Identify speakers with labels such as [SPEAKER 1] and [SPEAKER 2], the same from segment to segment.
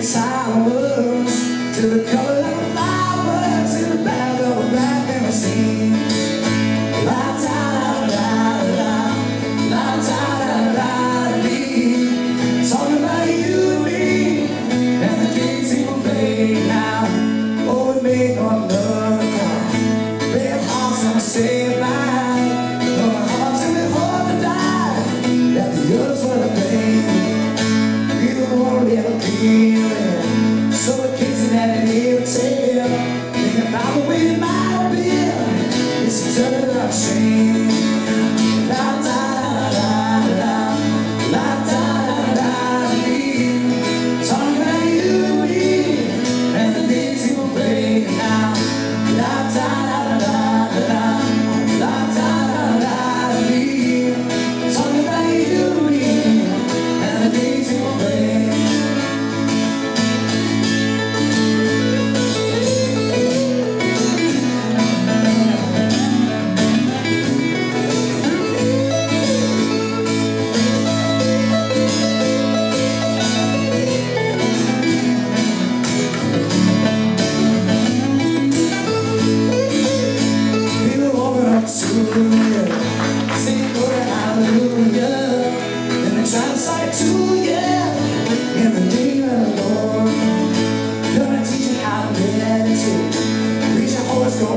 [SPEAKER 1] time to the color of the flowers in the back of black limousine. La da da da da, la da da da dee. About you and me, and the games people play now. Oh, we make our love come. Red hearts. No hearts and we hope to die. That the others wanna play. We don't want to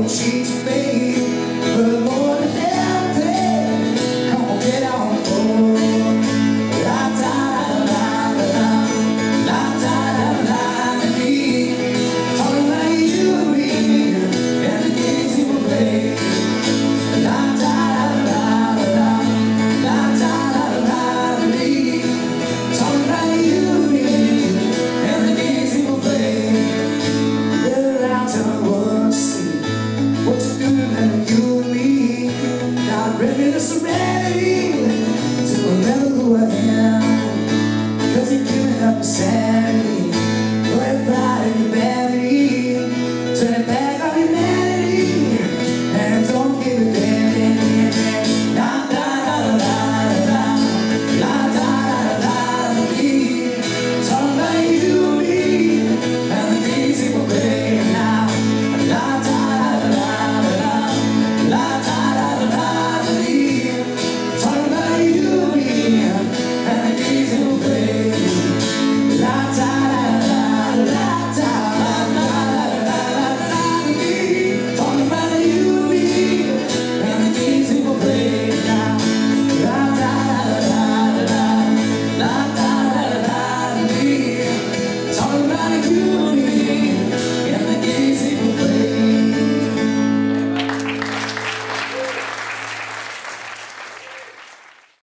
[SPEAKER 1] She's made the Lord. and you, me, not ready to surrender.